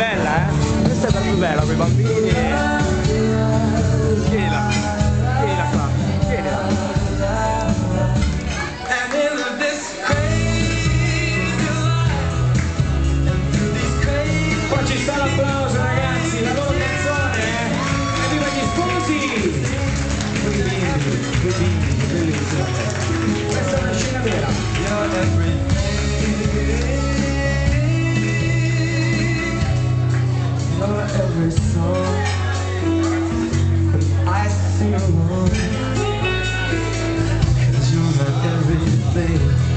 bella, eh? Questa è la più bella, con i bambini. Chiedila, chiedila qua, ci sta l'applauso ragazzi, la loro canzone, eh? Evviva gli sposi! Bellissimo. Questa è una scena vera. Every song. I sing along. Cause you're everything.